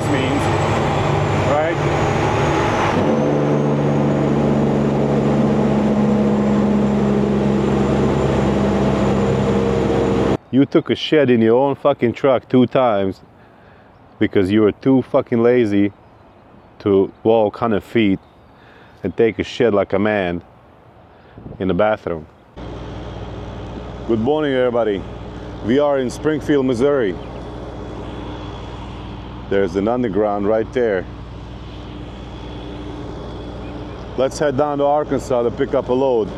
this means, right? You took a shit in your own fucking truck two times because you were too fucking lazy to walk 100 feet and take a shit like a man in the bathroom. Good morning, everybody. We are in Springfield, Missouri. There's an underground right there. Let's head down to Arkansas to pick up a load.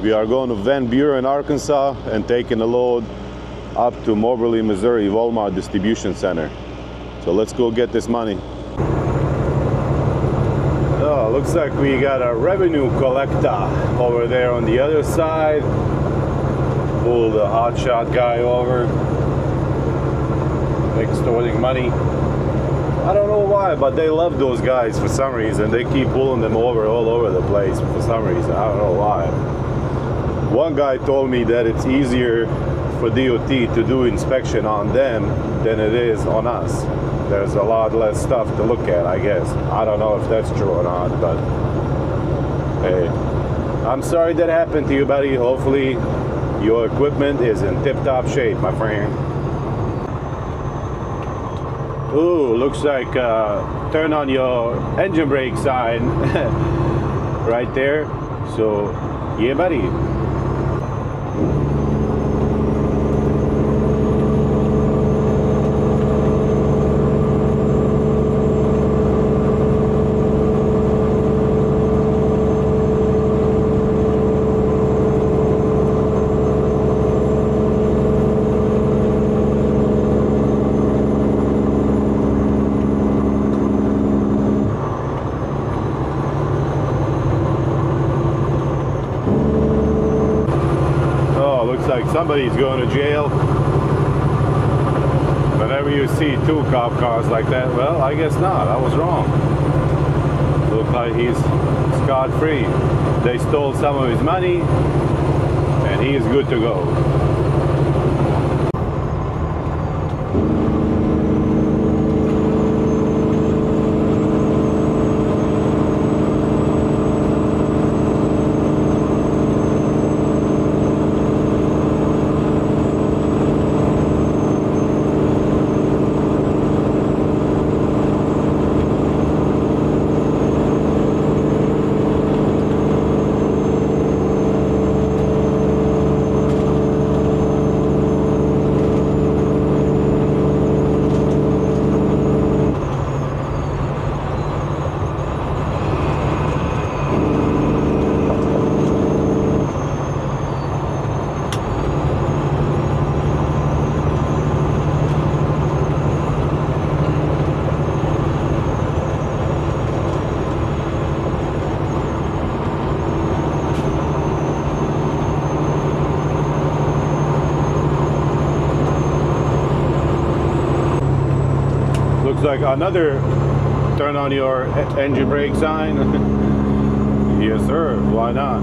We are going to Van Buren, Arkansas, and taking a load up to Moberly, Missouri, Walmart Distribution Center. So let's go get this money. Oh, looks like we got a revenue collector over there on the other side. Pull the hotshot guy over, extorting money. I don't know why, but they love those guys for some reason. They keep pulling them over all over the place for some reason. I don't know why. One guy told me that it's easier for DOT to do inspection on them than it is on us. There's a lot less stuff to look at, I guess. I don't know if that's true or not, but hey, I'm sorry that happened to you, buddy. Hopefully, your equipment is in tip-top shape, my friend. Ooh, looks like uh, turn on your engine brake sign right there. So, yeah, buddy. Oh, looks like somebody's going to jail. Whenever you see two cop cars like that, well, I guess not. I was wrong. Looks like he's scot free. They stole some of his money, and he is good to go. Looks like another turn on your engine brake sign. yes, sir. Why not?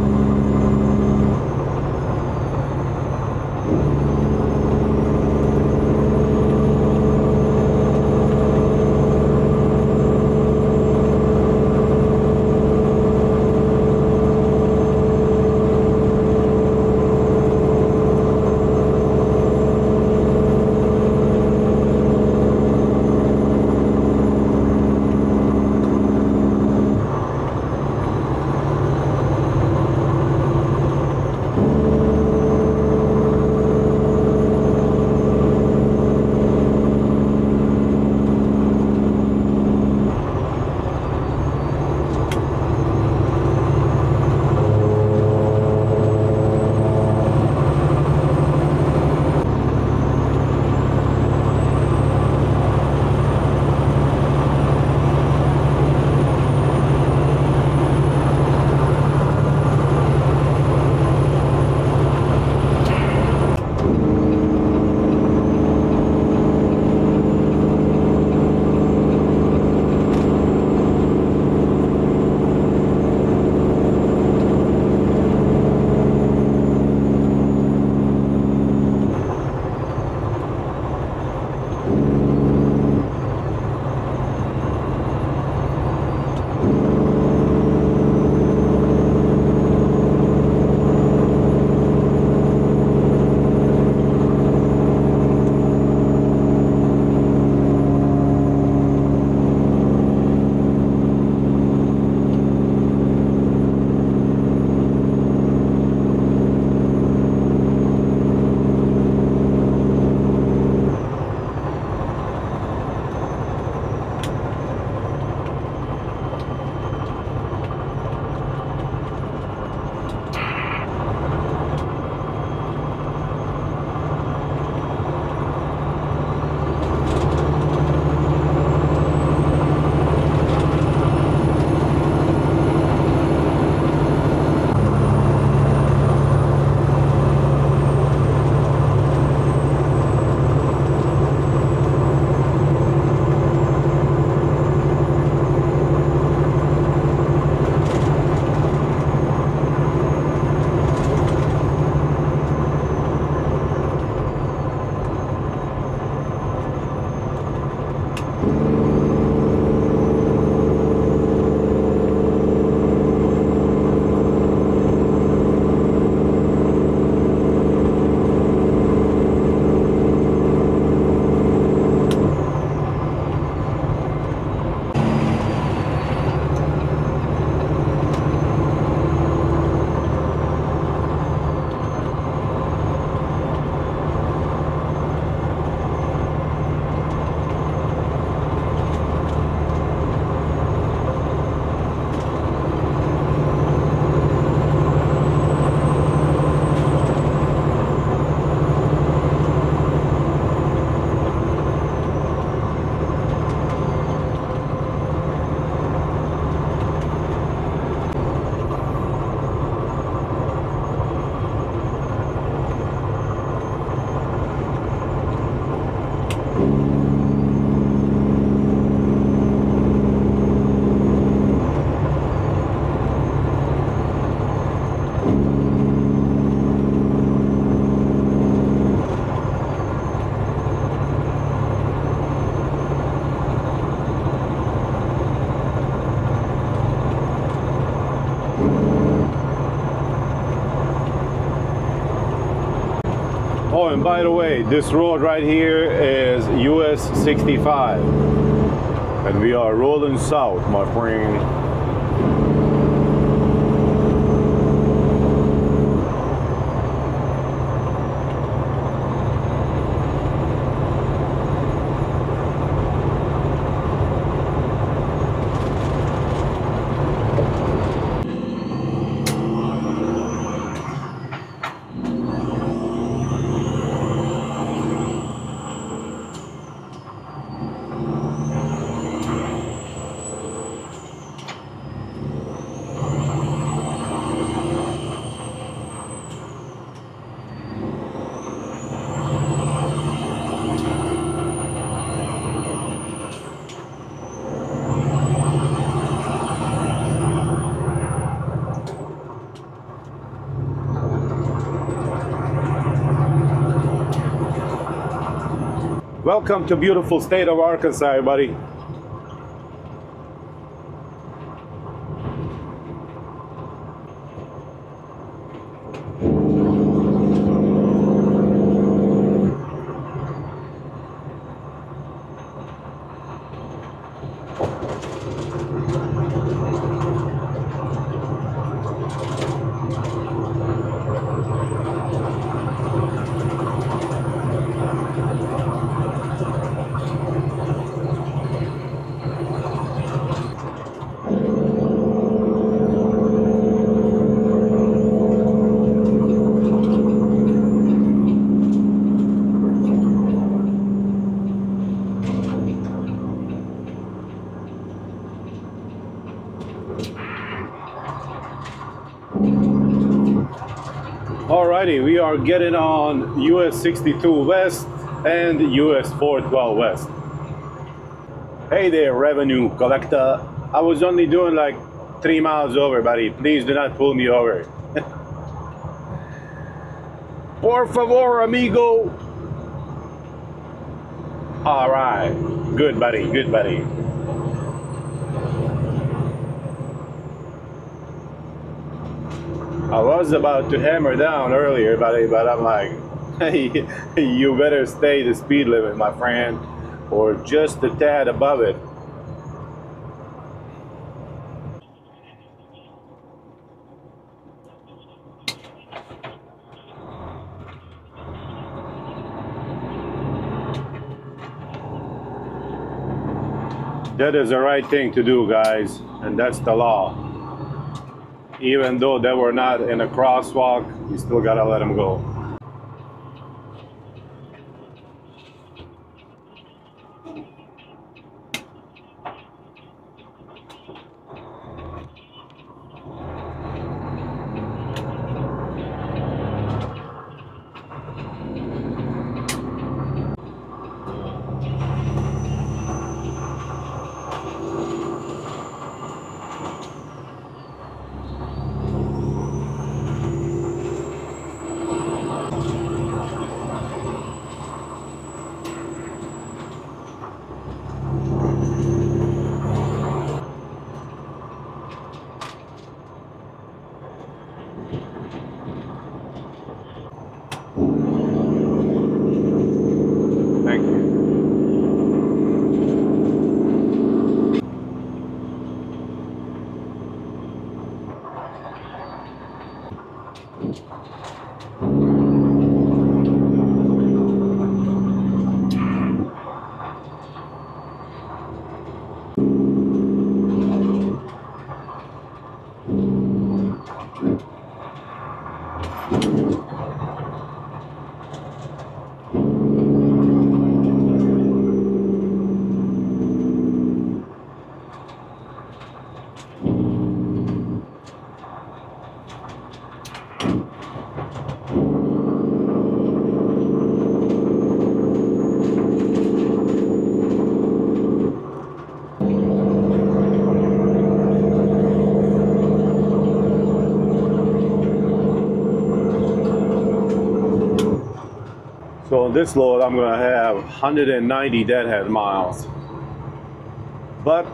And by the way, this road right here is US 65. And we are rolling south, my friend. Welcome to beautiful state of Arkansas, everybody. Alrighty, we are getting on US 62 West and US 412 West. Hey there, revenue collector. I was only doing like three miles over, buddy. Please do not pull me over. Por favor, amigo. Alright, good buddy, good buddy. I was about to hammer down earlier, buddy, but I'm like, hey, you better stay the speed limit, my friend, or just a tad above it. That is the right thing to do, guys, and that's the law. Even though they were not in a crosswalk, you still gotta let them go. On this load, I'm gonna have 190 deadhead miles. But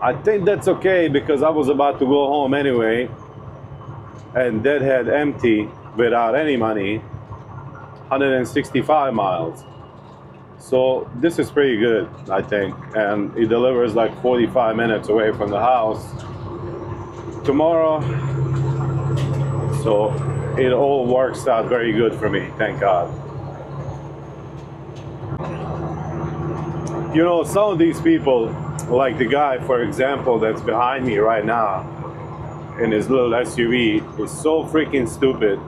I think that's okay because I was about to go home anyway and deadhead empty without any money. 165 miles. So this is pretty good, I think, and it delivers like 45 minutes away from the house tomorrow. So it all works out very good for me, thank God. You know, some of these people, like the guy, for example, that's behind me right now in his little SUV, is so freaking stupid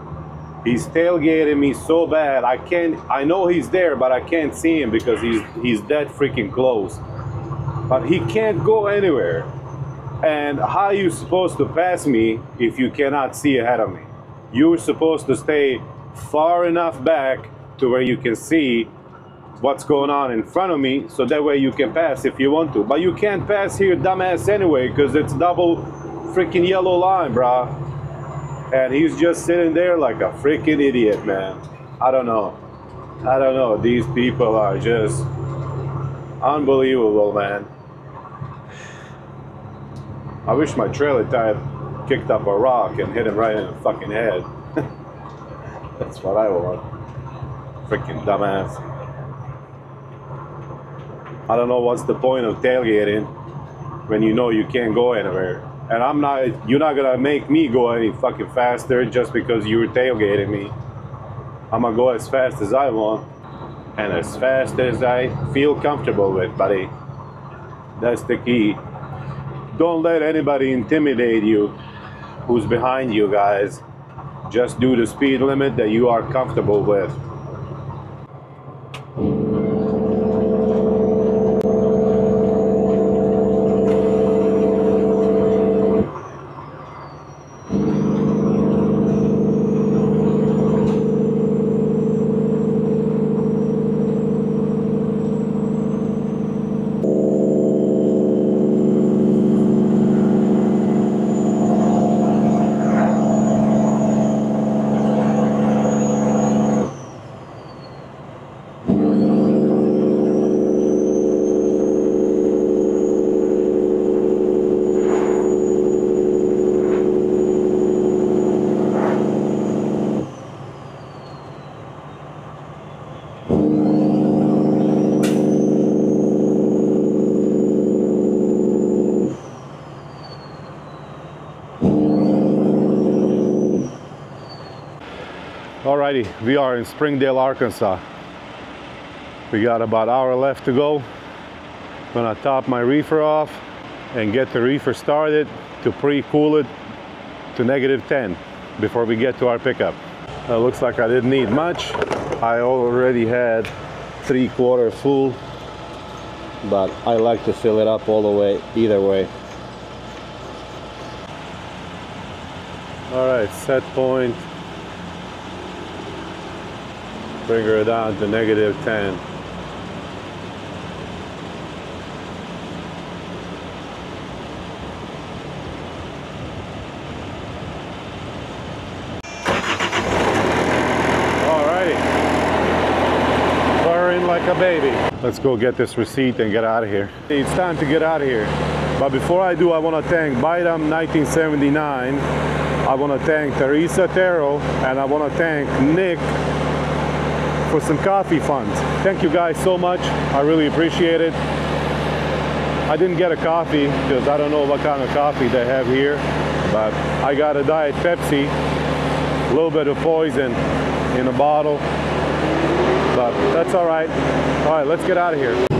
He's tailgating me so bad. I can't. I know he's there, but I can't see him because he's he's that freaking close. But he can't go anywhere. And how are you supposed to pass me if you cannot see ahead of me? You're supposed to stay far enough back to where you can see what's going on in front of me so that way you can pass if you want to. But you can't pass here, dumbass, anyway, because it's double freaking yellow line, brah and he's just sitting there like a freaking idiot, man. I don't know. I don't know. These people are just unbelievable, man. I wish my trailer tire kicked up a rock and hit him right in the fucking head. That's what I want. Freaking dumbass. I don't know what's the point of tailgating when you know you can't go anywhere and I'm not. You're not gonna make me go any fucking faster just because you were tailgating me. I'm gonna go as fast as I want and as fast as I feel comfortable with, buddy. That's the key. Don't let anybody intimidate you who's behind you guys. Just do the speed limit that you are comfortable with. Alrighty, we are in Springdale, Arkansas. We got about an hour left to go. Gonna top my reefer off and get the reefer started to pre-cool it to negative 10 before we get to our pickup. It looks like I didn't need much. I already had three quarter full, but I like to fill it up all the way, either way. All right, set point, bring her down to negative 10. Alrighty. Purring like a baby. Let's go get this receipt and get out of here. It's time to get out of here. But before I do, I want to thank Bytam 1979. I want to thank Teresa Tero and I want to thank Nick for some coffee funds. Thank you guys so much. I really appreciate it. I didn't get a coffee because I don't know what kind of coffee they have here, but I got a Diet Pepsi, a little bit of poison in a bottle, but that's all right. All right, let's get out of here.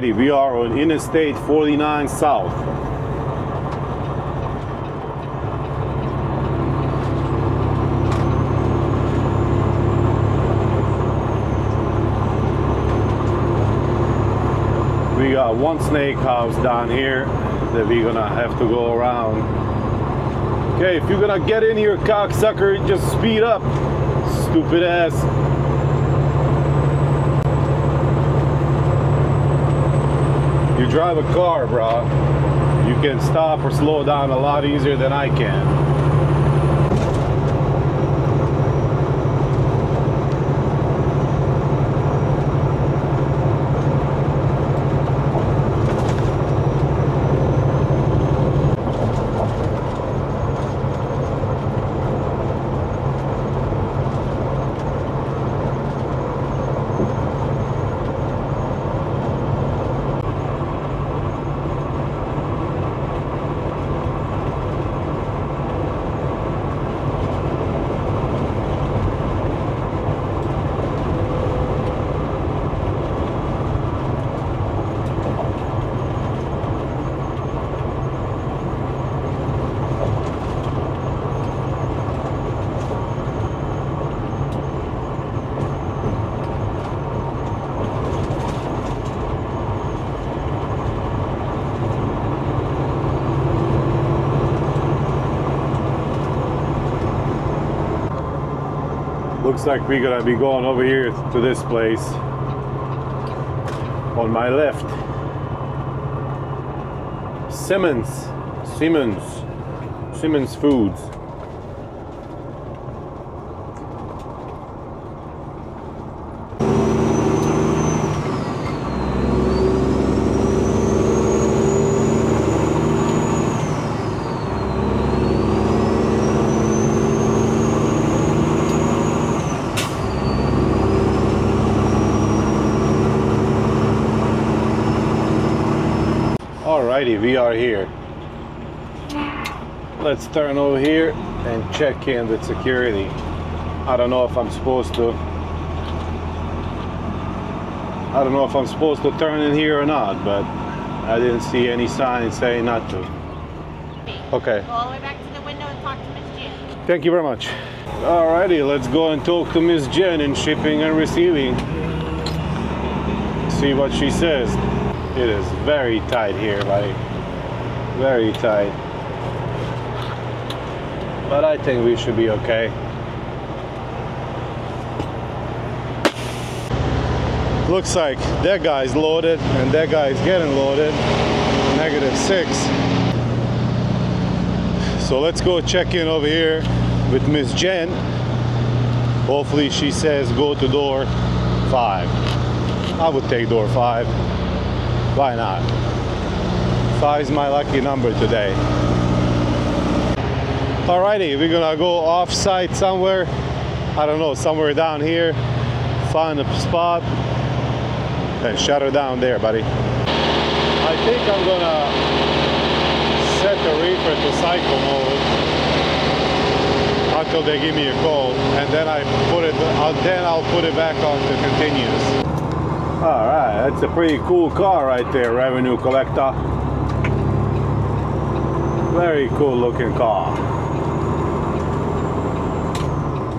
Alrighty, we are on Interstate 49 South. We got one snake house down here that we're gonna have to go around. Okay, if you're gonna get in here, cocksucker, just speed up. Stupid ass. Drive a car, bro. You can stop or slow down a lot easier than I can. Looks like we're gonna be going over here to this place on my left. Simmons, Simmons, Simmons Foods. Alrighty, we are here. Let's turn over here and check in with security. I don't know if I'm supposed to. I don't know if I'm supposed to turn in here or not, but I didn't see any sign saying not to. Okay. Go all the way back to the window and talk to Miss Jen. Thank you very much. Alrighty, let's go and talk to Miss Jen in shipping and receiving. See what she says. It is very tight here, buddy. Very tight. But I think we should be okay. Looks like that guy's loaded and that guy's getting loaded. Negative six. So let's go check in over here with Miss Jen. Hopefully she says go to door five. I would take door five. Why not? Five is my lucky number today. Alrighty, we're gonna go off-site somewhere. I don't know, somewhere down here. Find a spot and shut her down there, buddy. I think I'm gonna set the reefer to cycle mode until they give me a call, and then I put it. Uh, then I'll put it back on to continuous. All right, that's a pretty cool car right there, revenue collector. Very cool looking car.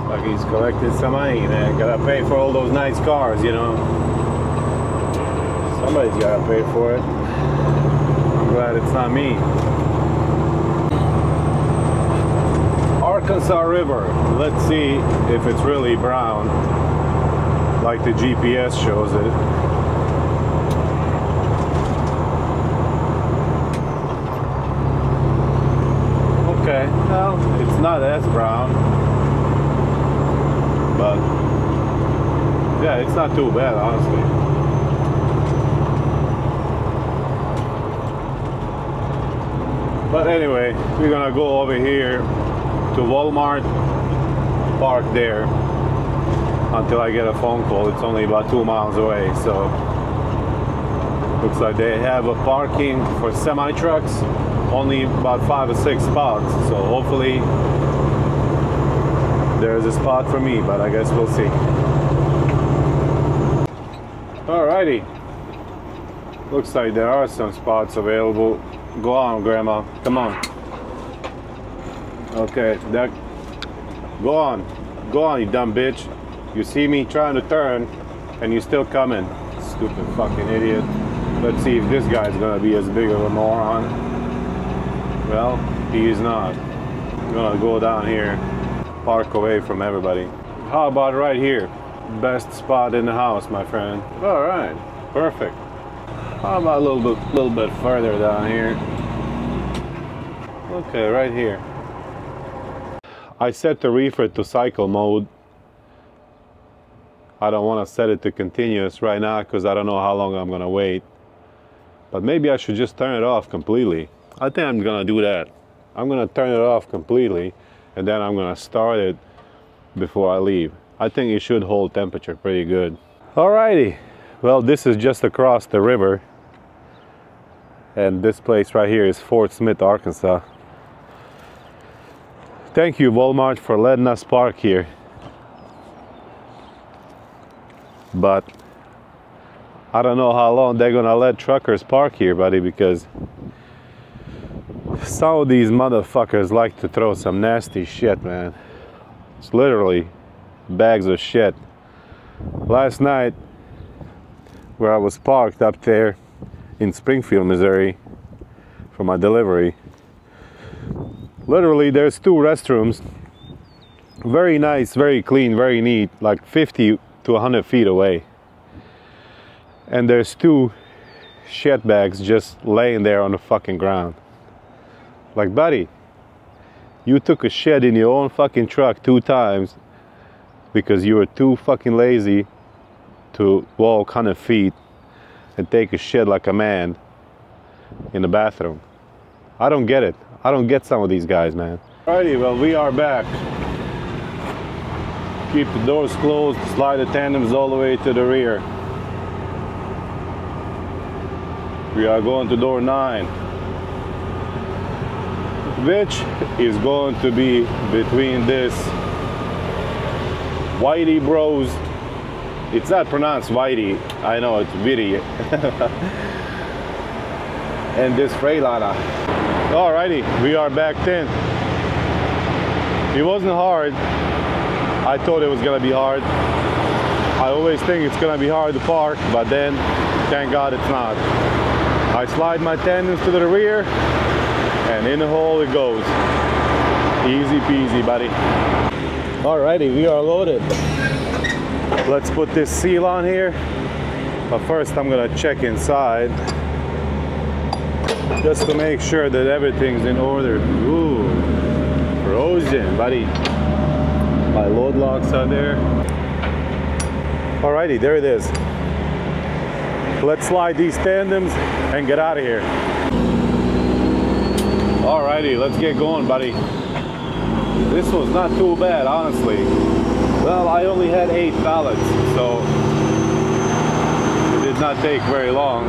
Like he's collected some money, man. Gotta pay for all those nice cars, you know. Somebody's gotta pay for it. I'm glad it's not me. Arkansas River. Let's see if it's really brown, like the GPS shows it. Okay, well, it's not as brown, but yeah, it's not too bad, honestly. But anyway, we're gonna go over here to Walmart, park there until I get a phone call. It's only about two miles away, so looks like they have a parking for semi trucks, only about five or six spots. So hopefully there's a spot for me, but I guess we'll see. Alrighty. Looks like there are some spots available. Go on, Grandma. Come on. Okay, that. Go on. Go on, you dumb bitch. You see me trying to turn, and you still coming. Stupid fucking idiot. Let's see if this guy's gonna be as big of a moron. Well, he is not. I'm gonna go down here, park away from everybody. How about right here? Best spot in the house, my friend. All right, perfect. How about a little bit, little bit further down here? Okay, right here. I set the reefer to cycle mode. I don't want to set it to continuous right now because I don't know how long I'm gonna wait. But maybe I should just turn it off completely. I think I'm gonna do that. I'm gonna turn it off completely and then I'm gonna start it before I leave. I think it should hold temperature pretty good. Alrighty, well this is just across the river and this place right here is Fort Smith, Arkansas. Thank you Walmart for letting us park here. But I don't know how long they're gonna let truckers park here, buddy, because some of these motherfuckers like to throw some nasty shit, man. It's literally bags of shit. Last night, where I was parked up there in Springfield, Missouri, for my delivery, literally there's two restrooms. Very nice, very clean, very neat, like 50 to 100 feet away. And there's two shit bags just laying there on the fucking ground. Like, buddy, you took a shit in your own fucking truck two times because you were too fucking lazy to walk 100 feet and take a shit like a man in the bathroom. I don't get it. I don't get some of these guys, man. Alrighty, well, we are back. Keep the doors closed, slide the tandems all the way to the rear. We are going to door nine, which is going to be between this Whitey Bros. It's not pronounced Whitey, I know it's Vitty. and this Freightliner. Alrighty, we are back in. It wasn't hard. I thought it was gonna be hard. I always think it's gonna be hard to park, but then, thank God it's not. I slide my tandems to the rear, and in the hole it goes. Easy peasy, buddy. Alrighty, we are loaded. Let's put this seal on here. But first I'm gonna check inside just to make sure that everything's in order. Ooh, frozen, buddy. My load locks are there. Alrighty, there it is. Let's slide these tandems and get out of here. Alrighty, let's get going, buddy. This was not too bad, honestly. Well, I only had eight pallets, so it did not take very long.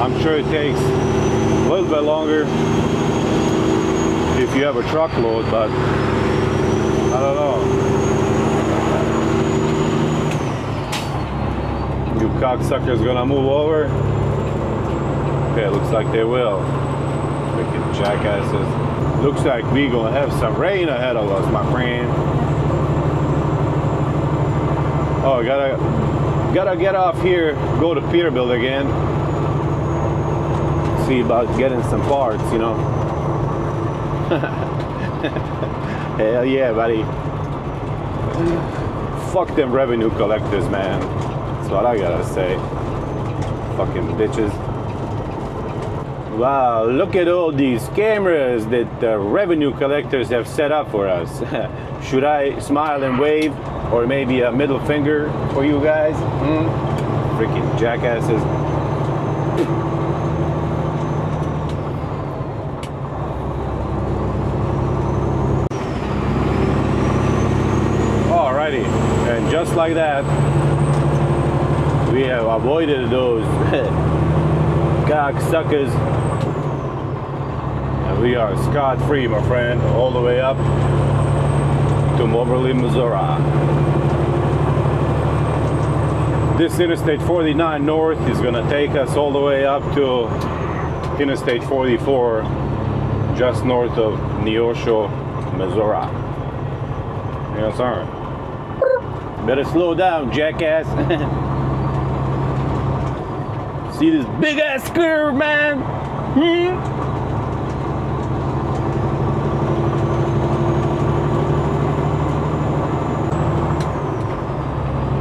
I'm sure it takes a little bit longer if you have a truckload, but I don't know. You cocksuckers gonna move over? Okay, looks like they will. Freaking jackasses. Looks like we gonna have some rain ahead of us, my friend. Oh, gotta gotta get off here, go to Peterbilt again. See about getting some parts, you know. Hell yeah, buddy. Fuck them revenue collectors, man. That's what I gotta say. Fucking bitches. Wow, look at all these cameras that the revenue collectors have set up for us. Should I smile and wave? Or maybe a middle finger for you guys? Hmm? Freaking jackasses. Alrighty, and just like that, we have avoided those cocksuckers. And we are scot-free, my friend, all the way up to Moberly, Missouri. this Interstate 49 North is gonna take us all the way up to Interstate 44, just north of Neosho, Missouri. Yes, sir. Better slow down, jackass. See this big ass curve, man? Hmm?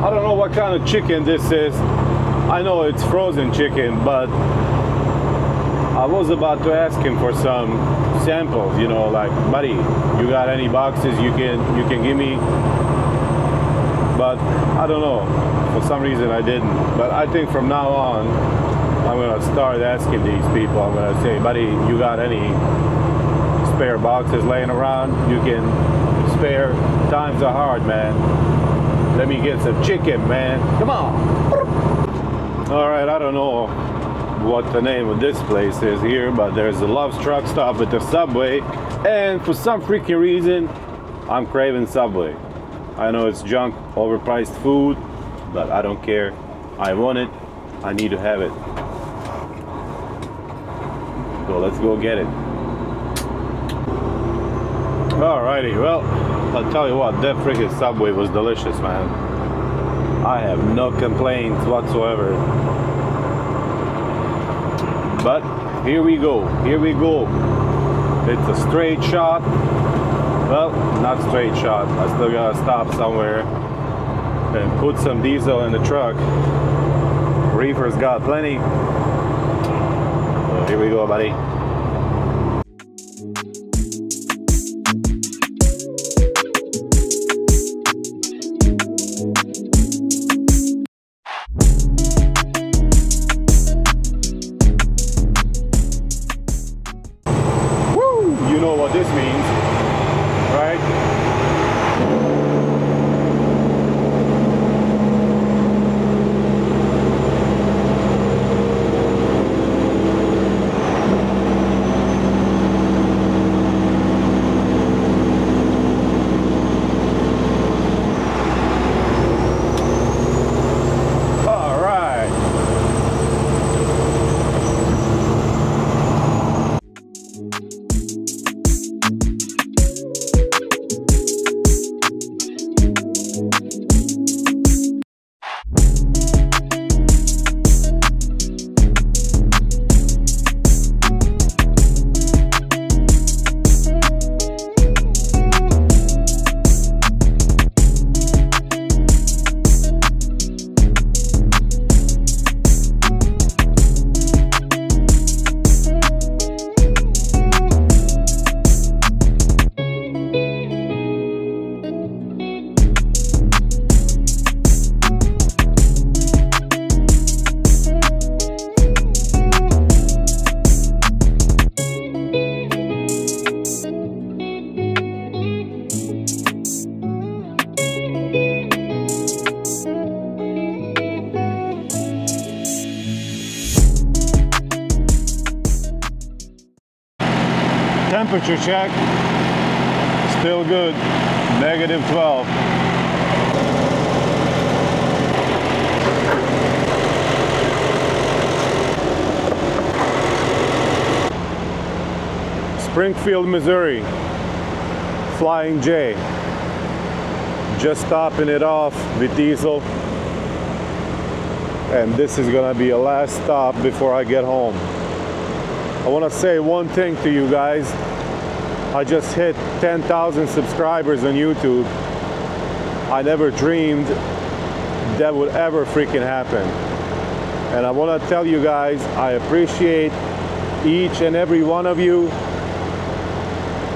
I don't know what kind of chicken this is. I know it's frozen chicken, but I was about to ask him for some samples, you know, like, buddy, you got any boxes you can you can give me? But I don't know. For some reason I didn't. But I think from now on I'm gonna start asking these people. I'm gonna say, buddy, you got any spare boxes laying around? You can spare. Times are hard, man. Let me get some chicken, man. Come on. All right, I don't know what the name of this place is here, but there's a Love's truck stop at the Subway, and for some freaking reason, I'm craving Subway. I know it's junk, overpriced food, but I don't care. I want it. I need to have it. Let's go get it. Alrighty, well, I'll tell you what, that freaking Subway was delicious, man. I have no complaints whatsoever. But here we go, here we go. It's a straight shot. Well, not straight shot. I still gotta stop somewhere and put some diesel in the truck. Reefer's got plenty. Here we go, buddy. Check. Still good. Negative 12. Springfield, Missouri. Flying J. Just stopping it off with diesel. And this is gonna be a last stop before I get home. I want to say one thing to you guys. I just hit 10,000 subscribers on YouTube. I never dreamed that would ever freaking happen. And I want to tell you guys, I appreciate each and every one of you.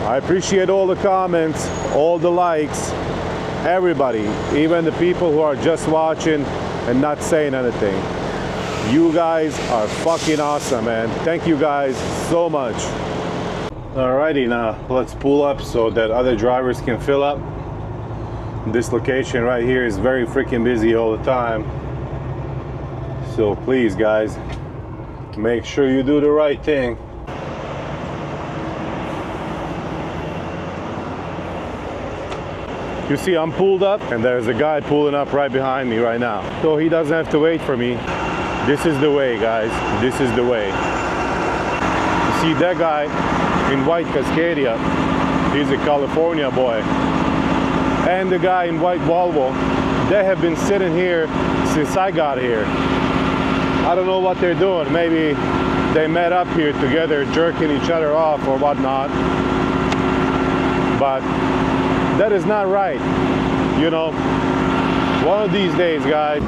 I appreciate all the comments, all the likes, everybody, even the people who are just watching and not saying anything. You guys are fucking awesome, man. Thank you guys so much. Alrighty, now let's pull up so that other drivers can fill up. This location right here is very freaking busy all the time. So please, guys, make sure you do the right thing. You see, I'm pulled up, and there's a guy pulling up right behind me right now. So he doesn't have to wait for me. This is the way, guys. This is the way. You see that guy in white Cascadia, he's a California boy. And the guy in white Volvo, they have been sitting here since I got here. I don't know what they're doing. Maybe they met up here together, jerking each other off or whatnot. But that is not right. You know, one of these days, guys,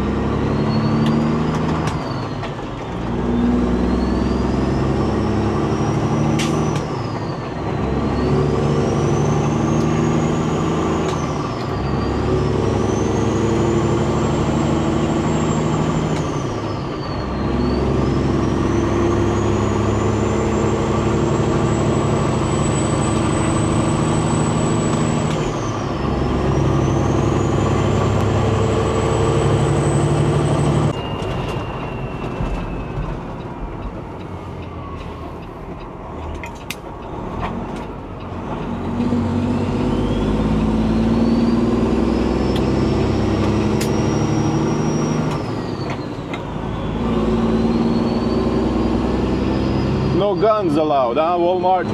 guns allowed, huh, Walmart?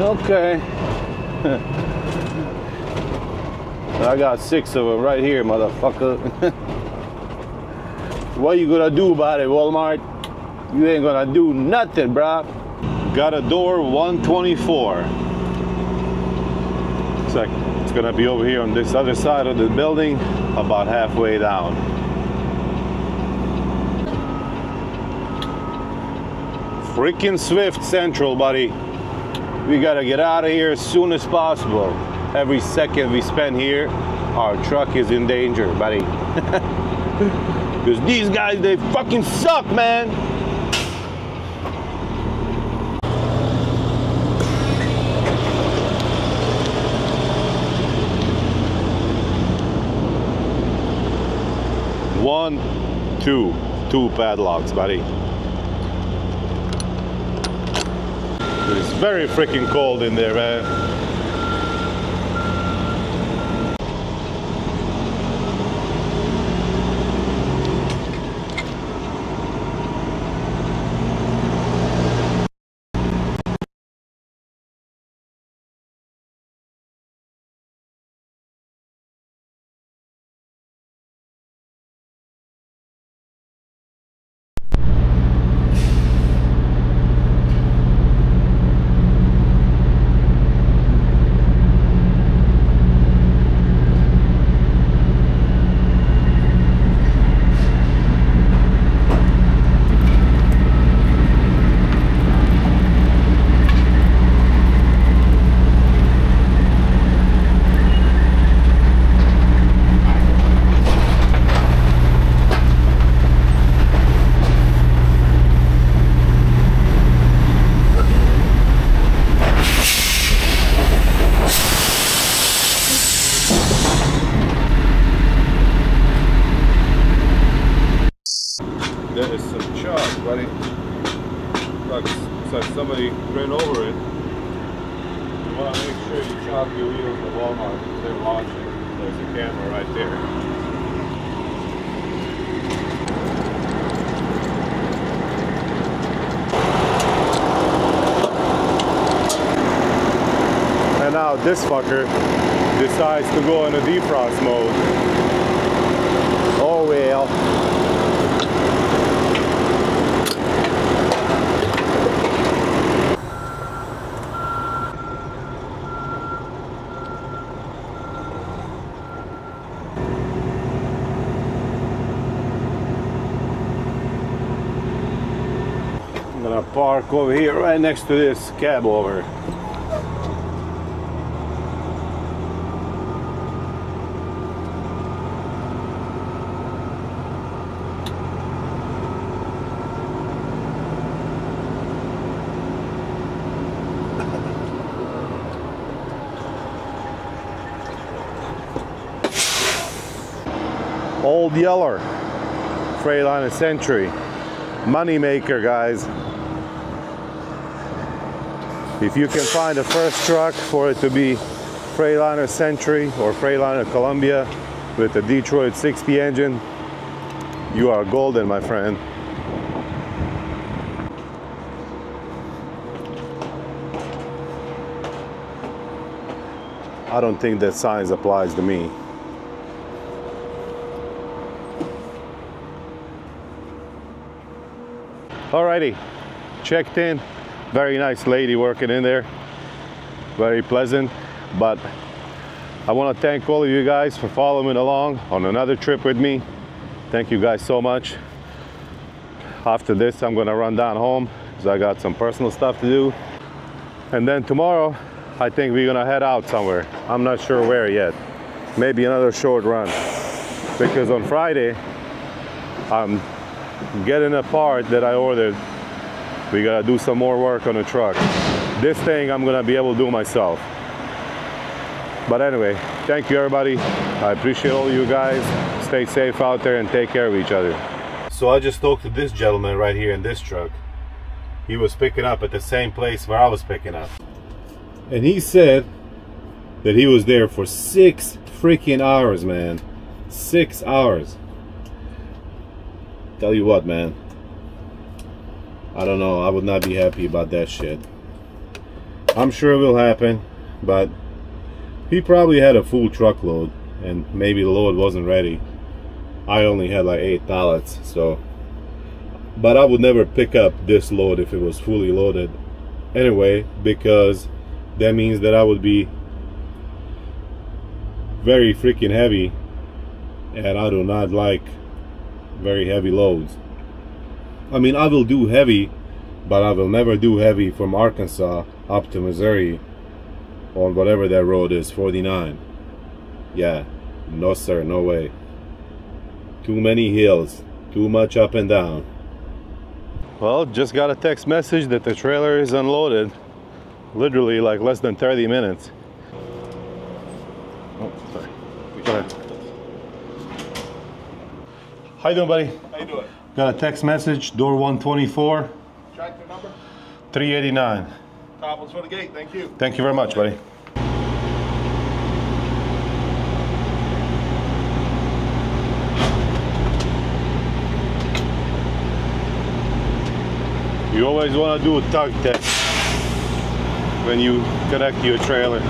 Okay. I got six of them right here, motherfucker. what you gonna do about it, Walmart? You ain't gonna do nothing, bruh. Got a door 124. Looks like it's gonna be over here on this other side of the building, about halfway down. Freaking Swift Central, buddy. We gotta get out of here as soon as possible. Every second we spend here, our truck is in danger, buddy. Because these guys, they fucking suck, man. One, two, two padlocks, buddy. It's very freaking cold in there, man. There is some chock, buddy. Looks, looks like somebody ran over it. You want to make sure you chock your wheels in Walmart because they're watching. There's a camera right there. And now this fucker decides to go into defrost mode. Oh well. I'm gonna over here right next to this cab over. Old Yeller, Freightliner Century. Money maker, guys. If you can find a first truck for it to be Freightliner Century or Freightliner Columbia with a Detroit 60 engine, you are golden, my friend. I don't think that size applies to me. Alrighty, checked in. Very nice lady working in there. Very pleasant. But I want to thank all of you guys for following along on another trip with me. Thank you guys so much. After this, I'm going to run down home because I got some personal stuff to do. And then tomorrow, I think we're going to head out somewhere. I'm not sure where yet. Maybe another short run. Because on Friday, I'm getting a part that I ordered. We gotta do some more work on the truck. This thing I'm gonna be able to do myself. But anyway, thank you everybody. I appreciate all you guys. Stay safe out there and take care of each other. So I just talked to this gentleman right here in this truck. He was picking up at the same place where I was picking up. And he said that he was there for six freaking hours, man. Six hours. Tell you what, man. I don't know. I would not be happy about that shit. I'm sure it will happen, but he probably had a full truckload and maybe the load wasn't ready. I only had like eight pallets, so. But I would never pick up this load if it was fully loaded. Anyway, because that means that I would be very freaking heavy and I do not like very heavy loads. I mean, I will do heavy, but I will never do heavy from Arkansas up to Missouri on whatever that road is, 49. Yeah, no sir, no way. Too many hills, too much up and down. Well, just got a text message that the trailer is unloaded. Literally like less than 30 minutes. Oh, sorry. Go ahead. How you doing, buddy? How you doing? Got a text message, door 124, Tractor number? 389. Problems for the gate. Thank you. Thank you very much, buddy. You always want to do a tug test when you connect your trailer.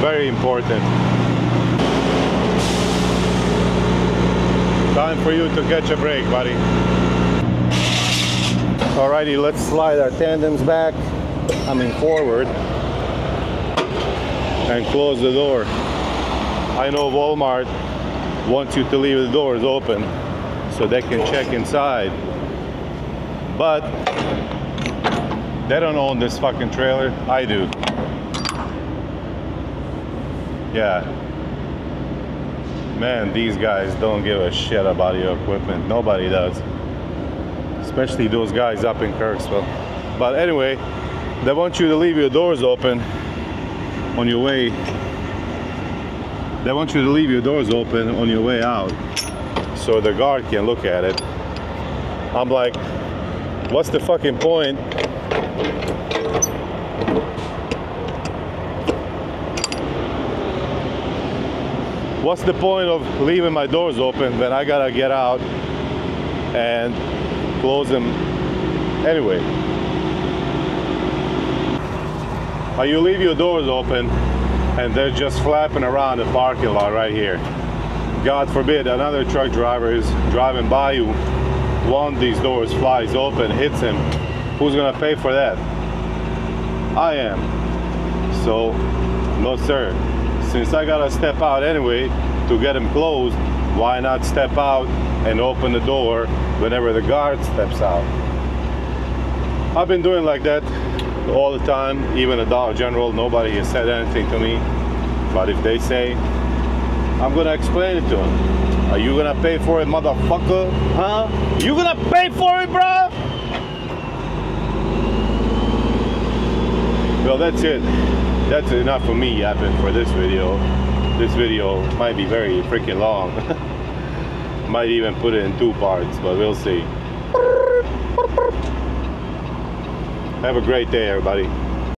Very important. Time for you to catch a break, buddy. Alrighty, let's slide our tandems back. I mean forward. And close the door. I know Walmart wants you to leave the doors open so they can check inside. But they don't own this fucking trailer. I do. Yeah. Man, these guys don't give a shit about your equipment. Nobody does. Especially those guys up in Kirksville. But anyway, they want you to leave your doors open on your way. They want you to leave your doors open on your way out so the guard can look at it. I'm like, what's the fucking point what's the point of leaving my doors open when I gotta get out and close them anyway? Or you leave your doors open and they're just flapping around the parking lot right here. God forbid another truck driver is driving by you, one of these doors flies open, hits him. Who's gonna pay for that? I am. So, no sir. Since I gotta step out anyway to get him closed, why not step out and open the door whenever the guard steps out? I've been doing like that all the time, even at Dollar General, nobody has said anything to me. But if they say, I'm gonna explain it to them. Are you gonna pay for it, motherfucker? Huh? You gonna pay for it, bro? Well, that's it. That's enough for me yapping for this video. This video might be very freaking long. might even put it in two parts, but we'll see. Have a great day, everybody.